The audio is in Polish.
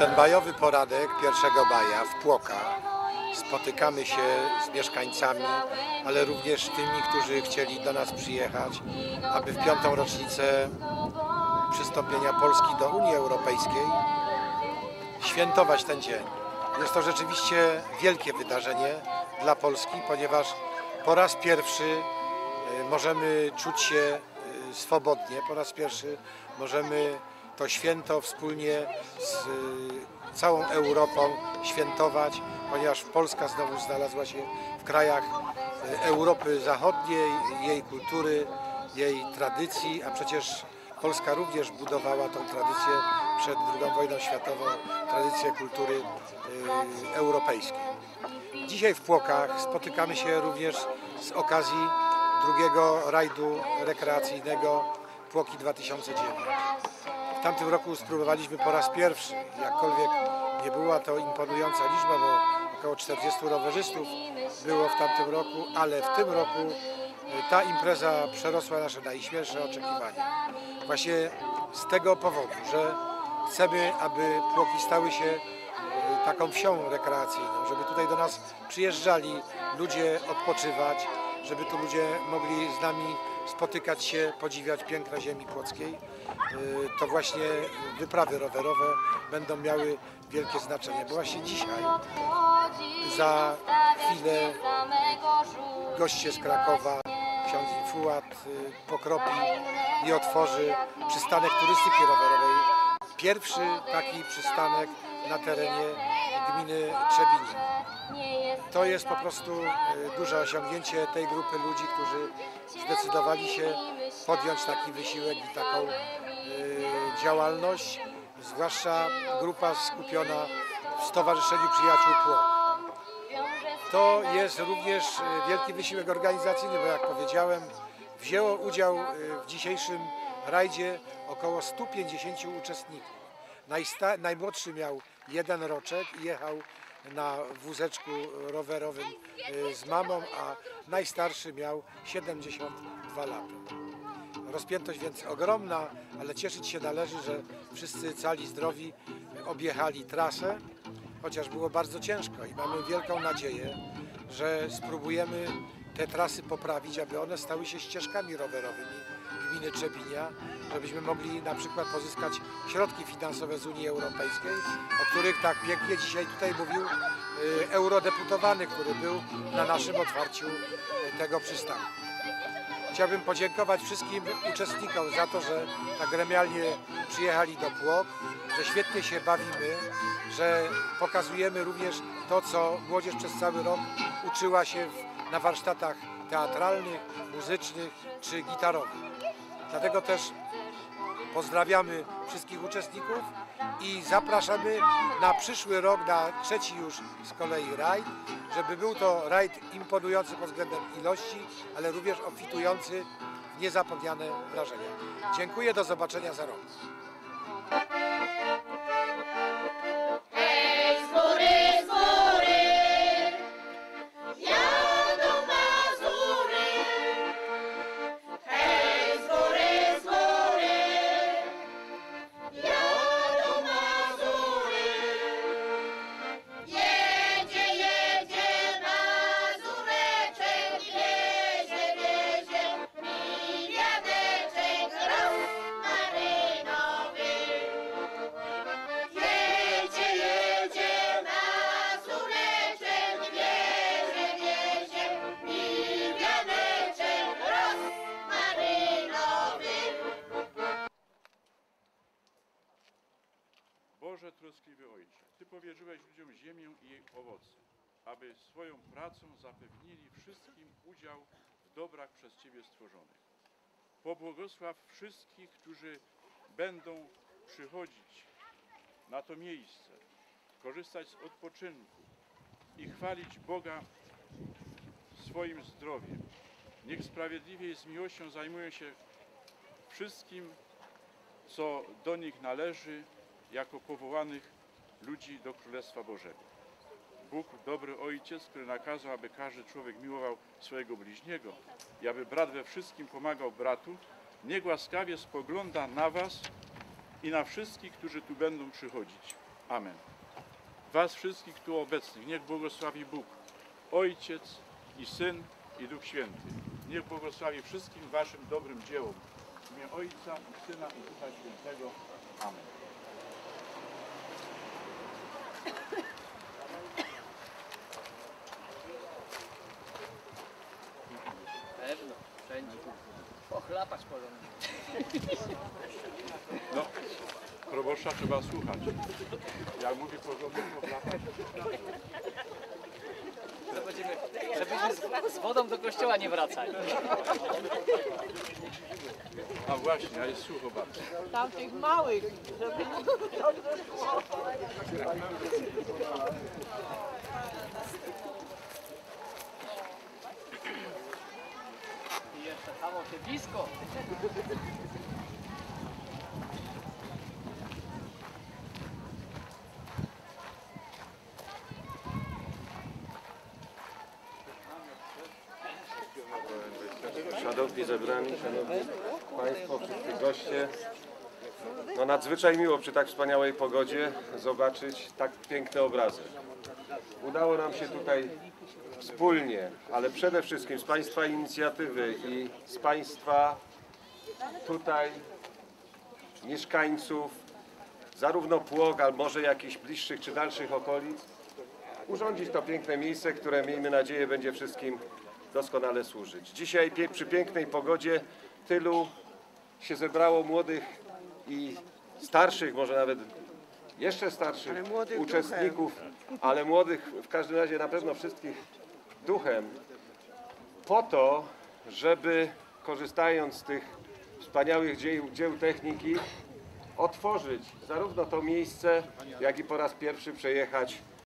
ten majowy poranek 1 maja w Płokach spotykamy się z mieszkańcami, ale również tymi, którzy chcieli do nas przyjechać, aby w piątą rocznicę przystąpienia Polski do Unii Europejskiej świętować ten dzień. Jest to rzeczywiście wielkie wydarzenie dla Polski, ponieważ po raz pierwszy e, możemy czuć się e, swobodnie, po raz pierwszy możemy to święto wspólnie z e, całą Europą świętować, ponieważ Polska znowu znalazła się w krajach e, Europy Zachodniej, jej kultury, jej tradycji, a przecież Polska również budowała tą tradycję przed II wojną światową, tradycję kultury y, europejskiej. Dzisiaj w Płokach spotykamy się również z okazji drugiego rajdu rekreacyjnego Płoki 2009. W tamtym roku spróbowaliśmy po raz pierwszy, jakkolwiek nie była to imponująca liczba, bo około 40 rowerzystów było w tamtym roku, ale w tym roku y, ta impreza przerosła nasze najśmielsze oczekiwania. Właśnie z tego powodu, że chcemy, aby Płoki stały się y, taką wsią rekreacyjną, żeby tutaj do nas przyjeżdżali ludzie odpoczywać, żeby tu ludzie mogli z nami spotykać się, podziwiać piękna ziemi płockiej. Y, To właśnie wyprawy rowerowe będą miały wielkie znaczenie, bo właśnie dzisiaj za chwilę goście z Krakowa, ksiądz Fułat y, pokropi i otworzy przystanek turystyki rowerowej. Pierwszy taki przystanek na terenie gminy Trzebinin. To jest po prostu y, duże osiągnięcie tej grupy ludzi, którzy zdecydowali się podjąć taki wysiłek i taką y, działalność, zwłaszcza grupa skupiona w Stowarzyszeniu Przyjaciół Płok. To jest również e, wielki wysiłek organizacyjny, bo jak powiedziałem, wzięło udział e, w dzisiejszym rajdzie około 150 uczestników. Najsta- najmłodszy miał jeden roczek i jechał na wózeczku rowerowym e, z mamą, a najstarszy miał 72 lata. Rozpiętość więc ogromna, ale cieszyć się należy, że wszyscy cali zdrowi objechali trasę, chociaż było bardzo ciężko i mamy wielką nadzieję, że spróbujemy te trasy poprawić, aby one stały się ścieżkami rowerowymi gminy Trzebinia, żebyśmy mogli na przykład pozyskać środki finansowe z Unii Europejskiej, o których tak pięknie dzisiaj tutaj mówił y, eurodeputowany, który był na naszym otwarciu tego przystanku. Chciałbym podziękować wszystkim uczestnikom za to, że tak gremialnie przyjechali do Płok, że świetnie się bawimy, że pokazujemy również to, co młodzież przez cały rok uczyła się na warsztatach teatralnych, muzycznych czy gitarowych. Dlatego też pozdrawiamy wszystkich uczestników i zapraszamy na przyszły rok, na trzeci już z kolei rajd, żeby był to rajd imponujący pod względem ilości, ale również obfitujący w niezapomniane wrażenia. Dziękuję, do zobaczenia za rok. Boże troskliwy Ojcze, Ty powierzyłeś ludziom ziemię i jej owoce, aby swoją pracą zapewnili wszystkim udział w dobrach przez Ciebie stworzonych. Pobłogosław wszystkich, którzy będą przychodzić na to miejsce, korzystać z odpoczynku i chwalić Boga swoim zdrowiem. Niech sprawiedliwie i z miłością zajmują się wszystkim, co do nich należy jako powołanych ludzi do Królestwa Bożego. Bóg, dobry Ojciec, który nakazał, aby każdy człowiek miłował swojego bliźniego i aby brat we wszystkim pomagał bratu, niech łaskawie spogląda na Was i na wszystkich, którzy tu będą przychodzić. Amen. Was wszystkich tu obecnych niech błogosławi Bóg, Ojciec i Syn i Duch Święty. Niech błogosławi wszystkim waszym dobrym dziełom. W imię Ojca i Syna i Ducha Świętego. Amen. Pochlapać porządnie. No, proboszcza trzeba słuchać. Jak mówi porządek, to wlapać. To będziemy, żebyśmy z, z wodą do kościoła nie wracali. A właśnie, a jest sucho bardzo. tamtych małych, żeby tam się blisko. Szanowni zebrani, szanowni Państwo, wszyscy goście. No nadzwyczaj miło przy tak wspaniałej pogodzie zobaczyć tak piękne obrazy. Udało nam się tutaj wspólnie, ale przede wszystkim z Państwa inicjatywy i z Państwa tutaj mieszkańców, zarówno Płog, ale może jakichś bliższych czy dalszych okolic, urządzić to piękne miejsce, które miejmy nadzieję będzie wszystkim doskonale służyć. Dzisiaj przy pięknej pogodzie tylu się zebrało młodych i starszych, może nawet jeszcze starszych uczestników, ale młodych w każdym razie na pewno wszystkich duchem, po to, żeby korzystając z tych wspaniałych dzieł, dzieł techniki, otworzyć zarówno to miejsce, jak i po raz pierwszy przejechać